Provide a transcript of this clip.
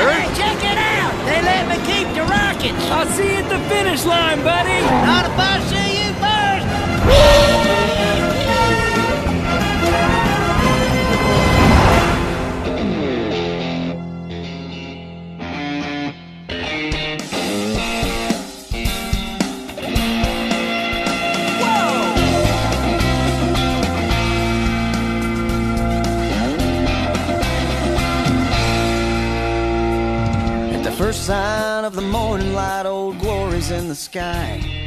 Hey, check it out! They let me keep the rockets! I'll see you at the finish line, buddy! Not first sign of the morning light, old glory's in the sky.